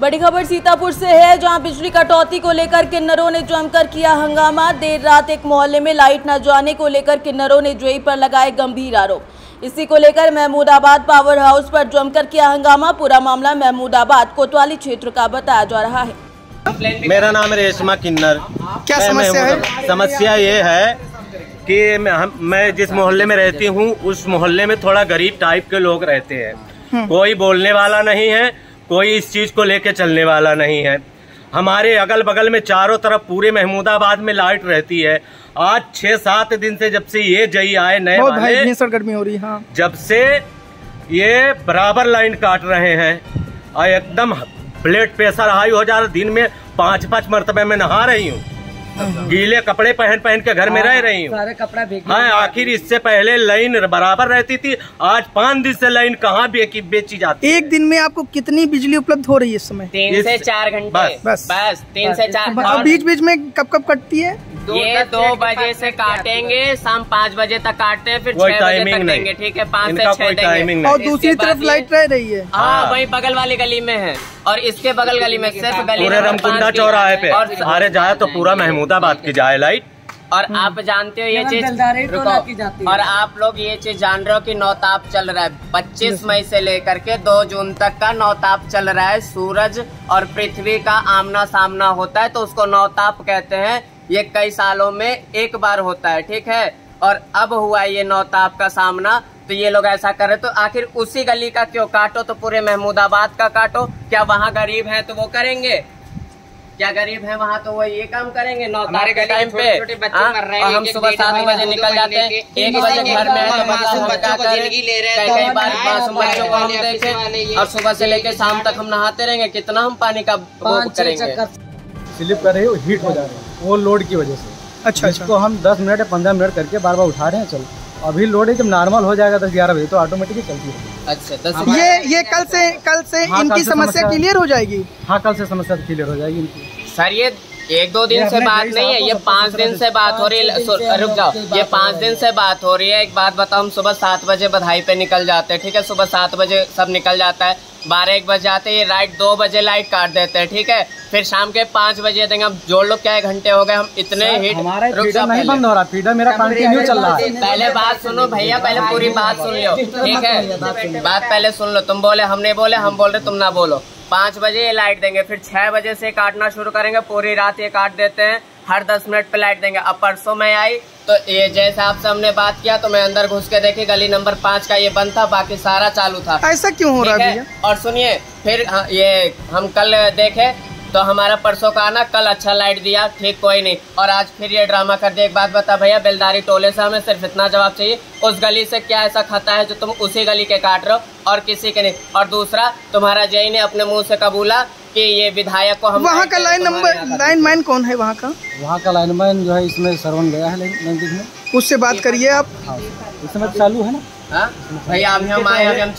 बड़ी खबर सीतापुर से है जहाँ बिजली कटौती को लेकर किन्नरों ने जमकर किया हंगामा। देर रात एक मोहल्ले में लाइट न जाने को लेकर किन्नरों ने जेई पर लगाए गंभीर आरोप। इसी को लेकर महमूदाबाद पावर हाउस पर जमकर किया हंगामा। पूरा मामला महमूदाबाद कोतवाली क्षेत्र का बताया जा रहा है। मेरा नाम रेशमा किन्नर। क्या समस्या है? समस्या ये है कि मैं हम- मैं जिस मोहल्ले में रहती हूँ उस मोहल्ले में थोड़ा गरीब टाइप के लोग रहते हैं। हम्म। कोई बोलने वाला नहीं है। कोई इस चीज़ को लेके चलने वाला नहीं है। हमारे अगल बगल में चारों तरफ़ पूरे महमूदाबाद में लाइट रहती है। आज छह सात दिन से जब से ये जई आए नए वाले गर्मी हो रही है हाँ। जब से ये बराबर लाइन काट रहे हैं और एकदम ब्लड प्रेशर हाई हो जा रहा दिन में पाँच पाँच मरतबे में नहा रही हूँ। गीले कपड़े पहन पहन के घर में रह रही हूँ। सारे कपड़ा हाँ आखिर इससे पहले लाइन बराबर रहती थी आज पाँच दिन से लाइन कहाँ बेची बेची जाती है? एक दिन में आपको कितनी बिजली उपलब्ध हो रही है इस समय? तीन से चार घंटे। बस, बस। तीन से चार अब बीच बीच में कब कब कटती है? ये दो बजे से काटेंगे शाम पाँच बजे तक काटते हैं फिर छह बजे तक देंगे ठीक है? पाँच से छह देंगे। और दूसरी तरफ़ लाइट रह रही है। हाँ हाँ। वही बगल वाली गली में है। और इसके बगल गली में सिर्फ़ गली पूरे रमकुंडा चौराहे पे। और अरे जाए तो पूरा महमूदाबाद की जाए लाइट और आप जानते हो ये चीज़ रुको। और आप लोग ये चीज़ जान रहे हो कि नौताप चल रहा है। 25 मई से लेकर के 2 जून तक का नौताप चल रहा है। सूरज और पृथ्वी का आमना सामना होता है तो उसको नौताप कहते हैं। ये कई सालों में एक बार होता है ठीक है? और अब हुआ ये नौताप का सामना तो ये लोग ऐसा करे तो आखिर उसी गली का क्यों? काटो तो पूरे महमूदाबाद का काटो। क्या वहाँ गरीब है तो वो करेंगे? क्या गरीब है वहाँ तो वो ये काम करेंगे? नौ तारीख के टाइम पे हाँ? और हम सुबह सात बजे निकल जाते हैं एक बजे घर में तो मासूम बच्चों को ज़िंदगी ले रहे हैं कई बार मासूम बच्चों को हम देखे और सुबह से लेके शाम तक हम नहाते रहेंगे कितना हम पानी का करेंगे। स्लिप कर रही है हीट हो जा रही है वो लोड की वजह से। अच्छा अच्छा। इसको हम 10 मिनट या 15 मिनट करके बार बार उठा रहे हैं चलो। अभी लोड है जब नॉर्मल हो जाएगा दस ग्यारह बजे तो ऑटोमेटिकली चलती है अच्छा दस ये ये कल से कल से हाँ, कल इनकी से समस्या समस्या- क्लियर हो जाएगी? हाँ कल से समस्या क्लियर हो जाएगी इनकी। सर ये एक दो दिन से बात नहीं है ये पाँच दिन से बात हो रही है। रुक जाओ। ये पाँच दिन से बात हो रही है। एक बात बताओ हम सुबह सात बजे बधाई पे निकल जाते हैं ठीक है? सुबह सात बजे सब निकल जाता है। बारह एक बजे आते हैं ये राइट दो बजे लाइट काट देते हैं ठीक है? फिर शाम के पाँच बजे देंगे हम। जोड़ लो क्या घंटे हो गए हम इतने हिट नहीं बंद हो रहा। फीडर मेरा कंटिन्यू चल रहा है। पहले बात सुनो भैया पहले पूरी बात सुन लो ठीक है? बात पहले सुन लो तुम बोले हम नहीं बोले हम बोल रहे तुम ना बोलो। पाँच बजे ये लाइट देंगे फिर छः बजे से काटना शुरू करेंगे पूरी रात ये काट देते हैं हर दस मिनट पे लाइट देंगे। अब परसों में आई तो ये जैसे आपसे हमने बात किया तो मैं अंदर घुस के देखी गली नंबर पाँच का ये बंद था बाकी सारा चालू था। ऐसा क्यों हो रहा है और सुनिए फिर हाँ, ये हम कल देखे तो हमारा परसों का आना कल अच्छा लाइट दिया ठीक कोई नहीं। और आज फिर ये ड्रामा कर दिया एक बात बता भैया बेलदारी टोले से हमें सिर्फ़ इतना जवाब चाहिए उस गली से क्या ऐसा खाता है जो तुम उसी गली के काट रहे हो और किसी के नहीं? और दूसरा तुम्हारा जय ने अपने मुँह से कबूला कि ये विधायक को हम वहाँ का लाइन नंबर लाइन मैन कौन है वहाँ का? वहाँ का लाइनमैन जो है इसमें सरवन गया है उससे बात करिए आप। हाँ इस समय चालू है ना? हाँ? भैया अभी हम आए अभी हम